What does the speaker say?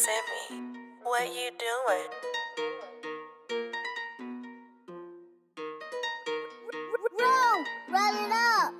Simi, what you doing? Run, roll it up.